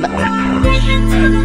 Bye.